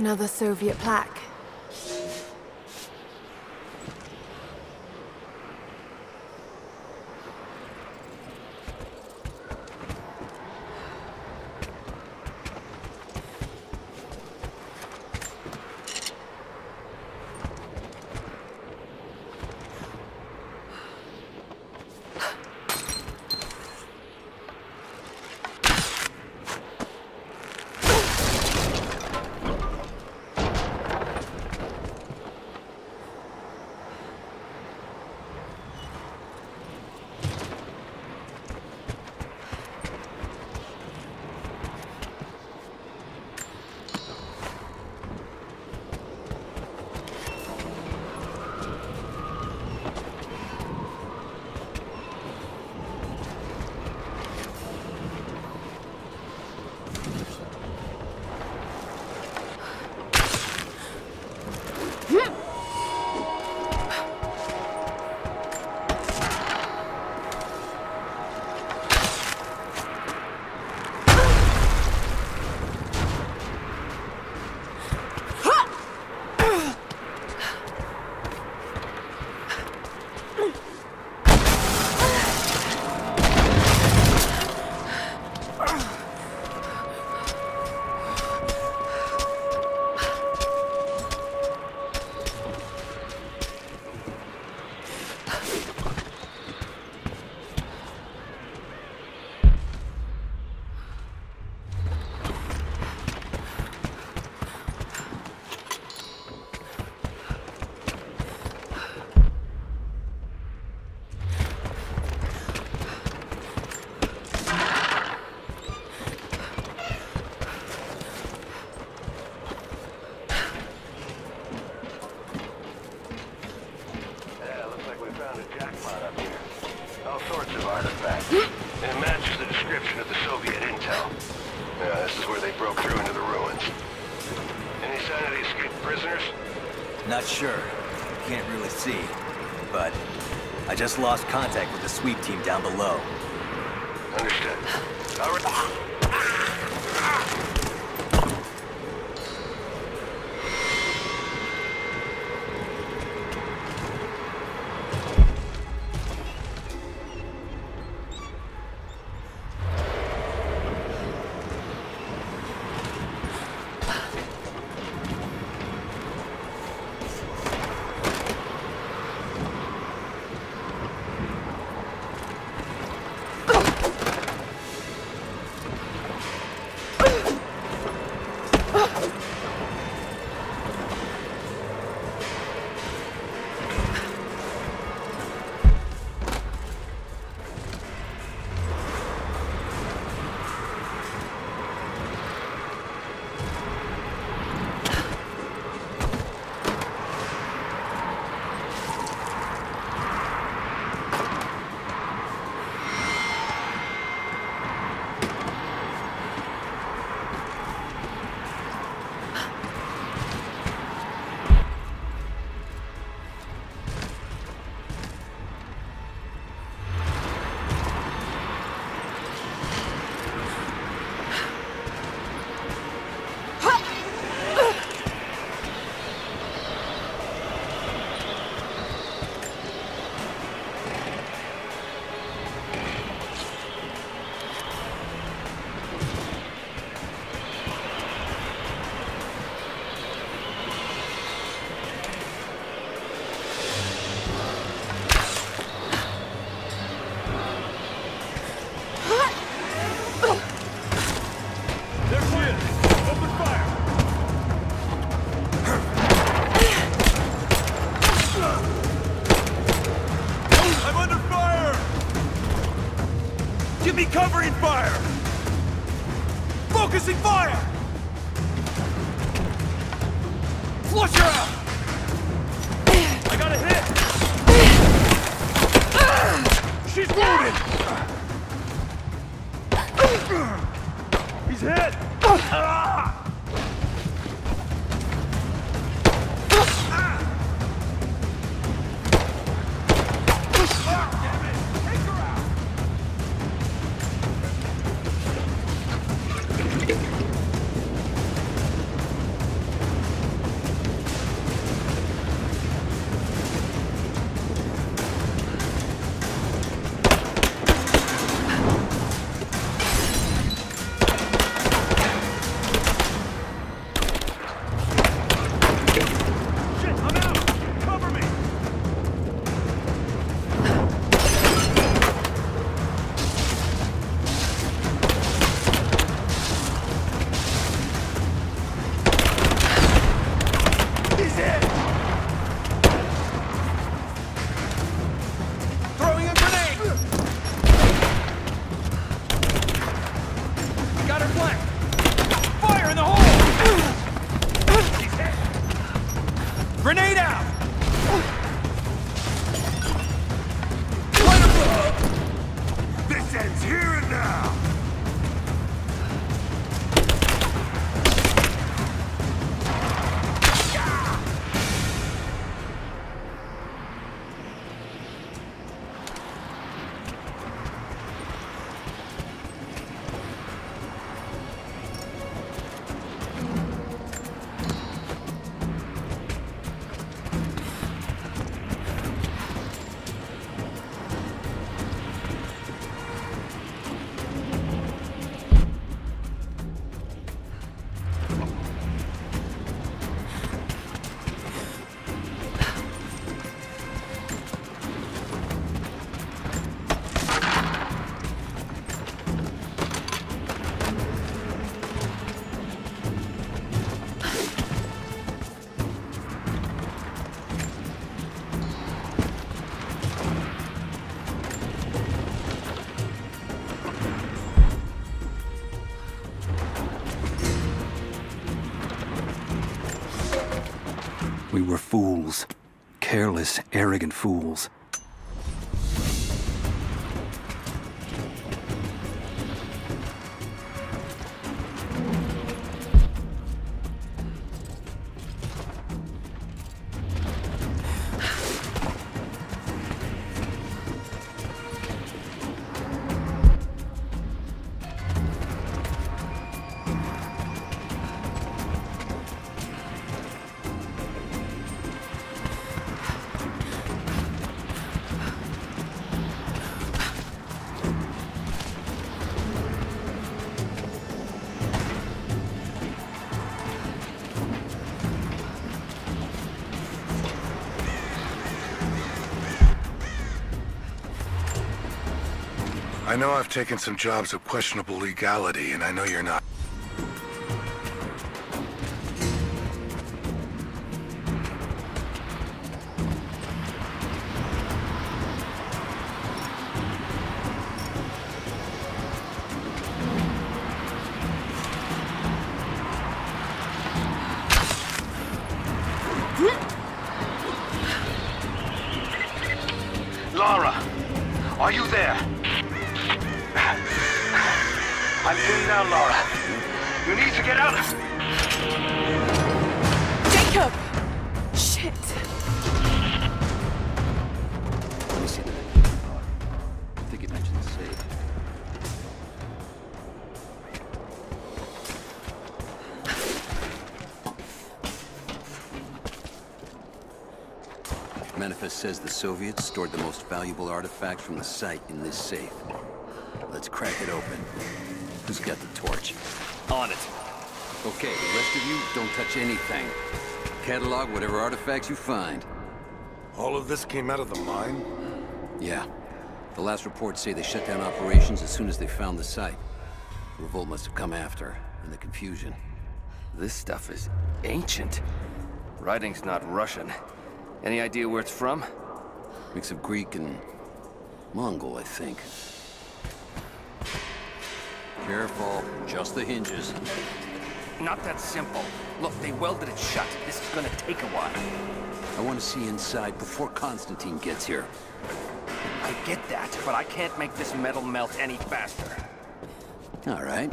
Another Soviet plaque. lost contact with the sweep team down below. Understood. All right. Careless, arrogant fools. I know I've taken some jobs of questionable legality, and I know you're not. Jacob! Shit. Let me see that. I think it mentioned the safe. Manifest says the Soviets stored the most valuable artifacts from the site in this safe. Let's crack it open. Who's got the torch? On it. Okay, the rest of you, don't touch anything. Catalog whatever artifacts you find. All of this came out of the mine? Yeah. The last reports say they shut down operations as soon as they found the site. The Revolt must have come after, in the confusion. This stuff is ancient. Writing's not Russian. Any idea where it's from? Mix of Greek and Mongol, I think. Careful, just the hinges. Not that simple. Look, they welded it shut. This is gonna take a while. I want to see inside before Constantine gets here. I get that, but I can't make this metal melt any faster. All right.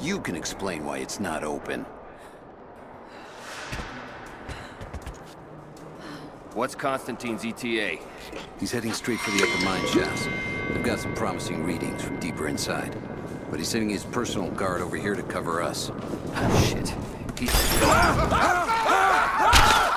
You can explain why it's not open. What's Constantine's ETA? He's heading straight for the upper mine shafts. We've got some promising readings from deeper inside. But he's sending his personal guard over here to cover us. Oh, shit. He's... Ah, ah,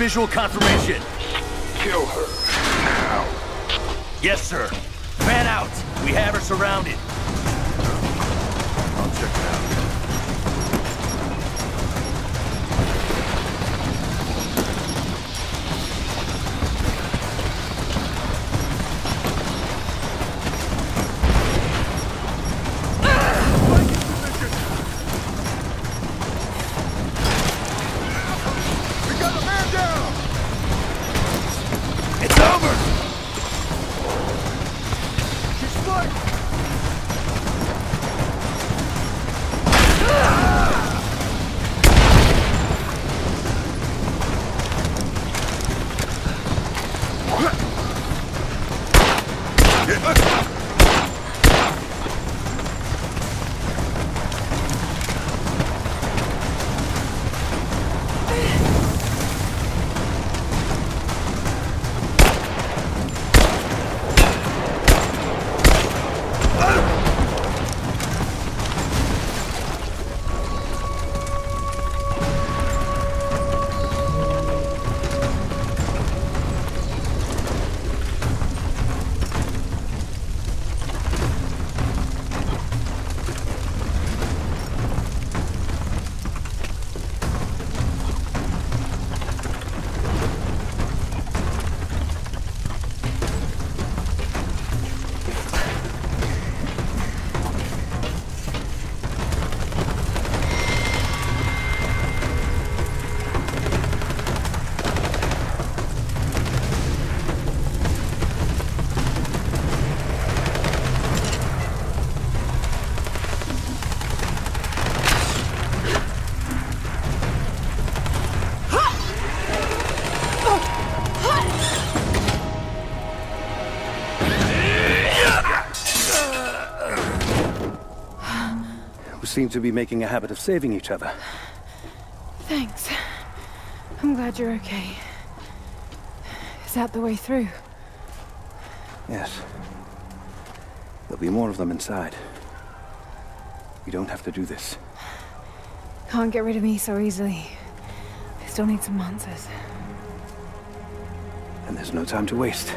visual confirmation. Kill her now. Yes, sir. Fan out. We have her surrounded. I'll check it out. Yeah. Seem to be making a habit of saving each other. Thanks. I'm glad you're okay. Is that the way through? Yes. There'll be more of them inside. You don't have to do this. Can't get rid of me so easily. I still need some answers. And there's no time to waste.